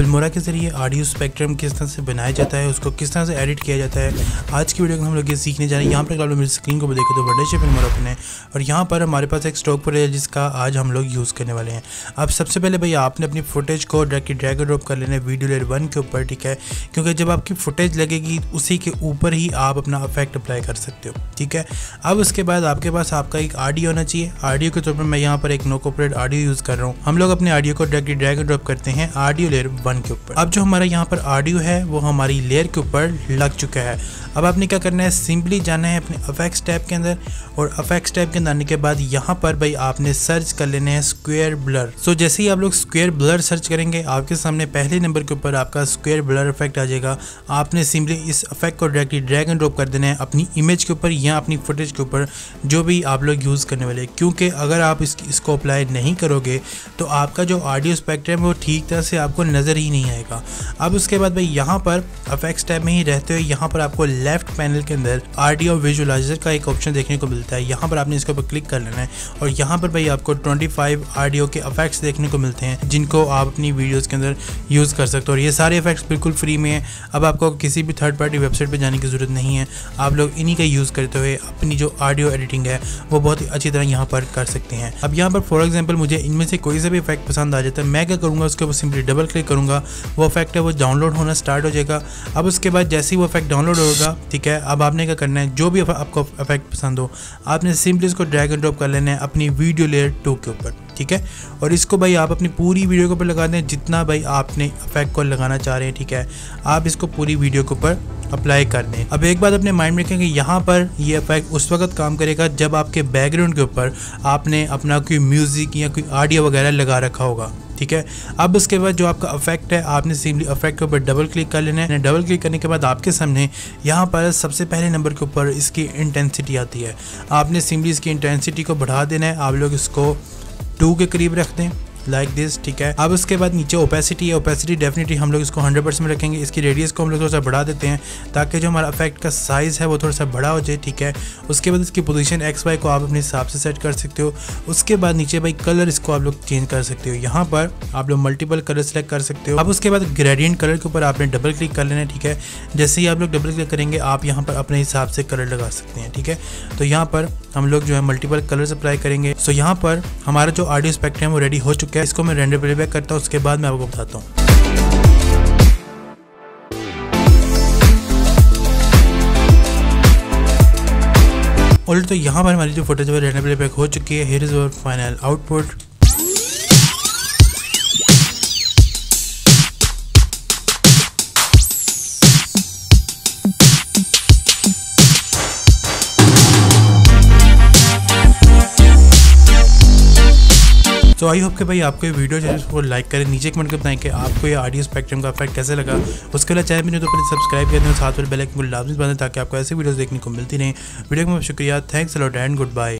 Filmora के ज़रिए audio spectrum किस तरह से बनाया जाता है, उसको किस तरह से एडिट किया जाता है। आज की वीडियो में हम लोग ये सीखने जा रहे हैं। यहाँ पर लोग मेरी स्क्रीन को भी देखें तो बड़े से फिल्मोरा ओपन है और यहाँ पर हमारे पास एक स्टॉक पर है जिसका आज हम लोग यूज़ करने वाले हैं। अब सबसे पहले भैया आपने अपनी फुटेज को डायरेक्टली ड्रैग ड्रॉप कर लेना है वीडियो लेयर वन के ऊपर, ठीक है? क्योंकि जब आपकी फुटेज लगेगी, उसी के ऊपर ही आप अपना अफेक्ट अप्लाई कर सकते हो, ठीक है? अब उसके बाद आपके पास आपका एक ऑडियो होना चाहिए। ऑडियो के तौर पर मैं यहाँ पर एक नो कोपरेट ऑडियो यूज़ कर रहा हूँ। हम लोग अपने ऑडियो को डायरेक्टली ड्रैग ड्रॉप करते हैं। ऑडियो लेयर वन के ऊपर। अब जो हमारा यहाँ पर ऑडियो है, वो हमारी लेयर के ऊपर लग चुका है। अब आपने क्या करना है? सिंपली जाना है अपने अफेक्स टैब के अंदर और अफेक्स टैब के अंदर आने के बाद यहाँ पर भाई आपने सर्च कर लेने हैं स्क्वेयर ब्लर सो जैसे ही आप लोग स्क्वेयर ब्लर सर्च करेंगे, आपके सामने पहले नंबर के ऊपर आपका स्क्वेयर ब्लर इफ़ेक्ट आ जाएगा। आपने सिंपली इस इफ़ेक्ट को डायरेक्टली ड्रैग एंड ड्रॉप कर देना है अपनी इमेज के ऊपर या अपनी फुटेज के ऊपर, जो भी आप लोग यूज़ करने वाले क्योंकि अगर आप इसको अप्लाई नहीं करोगे तो आपका जो ऑडियो स्पेक्ट्रम है, वो ठीक तरह से आपको नज़र ही नहीं आएगा। अब उसके बाद भाई यहाँ पर अफेक्स टैब में ही रहते हुए यहाँ पर आपको लेफ़्ट पैनल के अंदर ऑडियो विजुअलाइजर का एक ऑप्शन देखने को मिलता है। यहाँ पर आपने इसके ऊपर क्लिक कर लेना है और यहाँ पर भाई आपको 25 ऑडियो के इफेक्ट्स देखने को मिलते हैं, जिनको आप अपनी वीडियोस के अंदर यूज़ कर सकते हो। और ये सारे इफेक्ट्स बिल्कुल फ्री में है। अब आपको किसी भी थर्ड पार्टी वेबसाइट पर जाने की ज़रूरत नहीं है। आप लोग इन्हीं का यूज़ करते हुए अपनी जो ऑडियो एडिटिंग है, वो बहुत ही अच्छी तरह यहाँ पर कर सकते हैं। अब यहाँ पर फॉर एग्ज़ाम्पल मुझे इनमें से कोई सा भी इफ़ेक्ट पसंद आ जाता है, मैं क्या करूँगा, उसके ऊपर सिंपली डबल क्लिक करूँगा वो इफ़ेक्ट है, वो डाउनलोड होना स्टार्ट हो जाएगा। अब उसके बाद जैसे ही वो इफ़ेक्ट डाउनलोड होगा, ठीक है, अब आपने क्या करना है? जो भी आपको इफ़ेक्ट पसंद हो, आपने सिंपली इसको ड्रैग एंड ड्रॉप कर लेना है अपनी वीडियो लेयर टू के ऊपर, ठीक है? और इसको भाई आप अपनी पूरी वीडियो के ऊपर लगा दें, जितना भाई आपने इफ़ेक्ट को लगाना चाह रहे हैं, ठीक है? आप इसको पूरी वीडियो के ऊपर अप्लाई कर दें। अब एक बात अपने माइंड में रखें कि यहाँ पर ये इफ़ेक्ट उस वक्त काम करेगा जब आपके बैकग्राउंड के ऊपर आपने अपना कोई म्यूज़िक या कोई ऑडियो वगैरह लगा रखा होगा। ठीक है? अब इसके बाद जो आपका अफेक्ट है, आपने सिंपली अफेक्ट के ऊपर डबल क्लिक कर लेना है। डबल क्लिक करने के बाद आपके सामने यहाँ पर सबसे पहले नंबर के ऊपर इसकी इंटेंसिटी आती है। आपने सिंपली इसकी इंटेंसिटी को बढ़ा देना है। आप लोग इसको टू के करीब रख दें। लाइक दिस ठीक है? अब उसके बाद नीचे ओपेसिटी है ओपेसिटी डेफिनेटली हम लोग इसको 100 परसेंट रखेंगे। इसकी रेडियस को हम लोग थोड़ा सा बढ़ा देते हैं ताकि जो हमारा इफ़ेक्ट का साइज़ है वो थोड़ा सा बड़ा हो जाए, ठीक है? उसके बाद इसकी पोजीशन एक्स वाई को आप अपने हिसाब से सेट कर सकते हो। उसके बाद नीचे भाई कलर इसको आप लोग चेंज कर सकते हो। यहाँ पर आप लोग मल्टीपल कलर सेलेक्ट कर सकते हो। अब उसके बाद ग्रेडियंट कलर के ऊपर आपने डबल क्लिक कर लेना है, ठीक है? जैसे ही आप लोग डबल क्लिक करेंगे, आप यहाँ पर अपने हिसाब से कलर लगा सकते हैं, ठीक है? तो यहाँ पर हम लोग जो है मल्टीपल कलर अप्लाई करेंगे। सो यहाँ पर हमारा जो ऑडियो स्पेक्ट है वो रेडी हो चुका है। इसको मैं रेंडर प्लेबैक करता हूँ, उसके बाद मैं आपको बताता हूँ। ऑलरेडी तो यहाँ पर हमारी जो फ़ोटोज़ रेंडर प्लेबैक हो चुकी है। Here is our final output तो आई होप कि भाई आपको ये वीडियो चाहिए उसको लाइक करें, नीचे कमेंट कर बताएँ कि आपको ये ऑडियो स्पेक्ट्रम का इफ़ेक्ट कैसे लगा। उसके लिए चाहे मैंने तो पहले सब्सक्राइब कर दें साथ में बेल आइकन को लाजमी बनाए ताकि आपको ऐसी वीडियो देखने को मिलती रहें। वीडियो में शुक्रिया। Thanks lot and goodbye